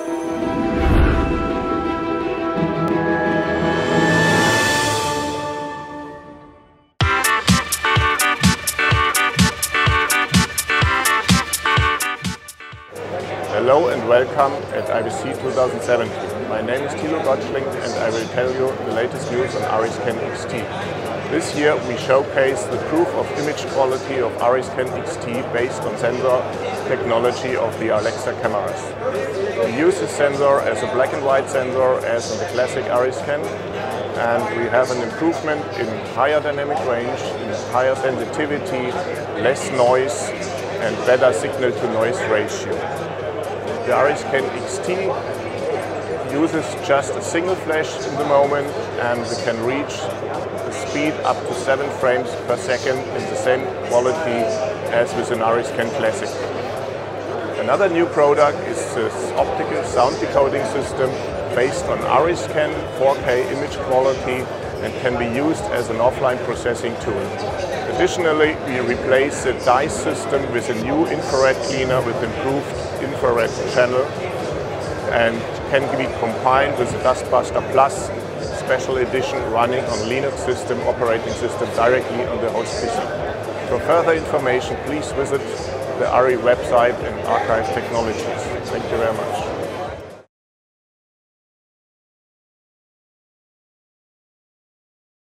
Hello and welcome at IBC 2017. My name is Thilo Gottschling and I will tell you the latest news on ARRISCAN XT. This year we showcase the proof of image quality of ARRISCAN XT based on sensor technology of the Alexa cameras. We use this sensor as a black and white sensor as in the classic ARRISCAN and we have an improvement in higher dynamic range, in higher sensitivity, less noise and better signal to noise ratio. The ARRISCAN XT uses just a single flash in the moment and we can reach the speed up to 7 frames per second in the same quality as with an ARRISCAN Classic. Another new product is this optical sound decoding system based on ARRISCAN 4K image quality and can be used as an offline processing tool. Additionally, we replace the DICE system with a new infrared cleaner with improved infrared channel and can be combined with the Dustbuster Plus special edition running on Linux system operating system directly on the host PC. For further information, please visit the ARRI website and Archive Technologies. Thank you very much.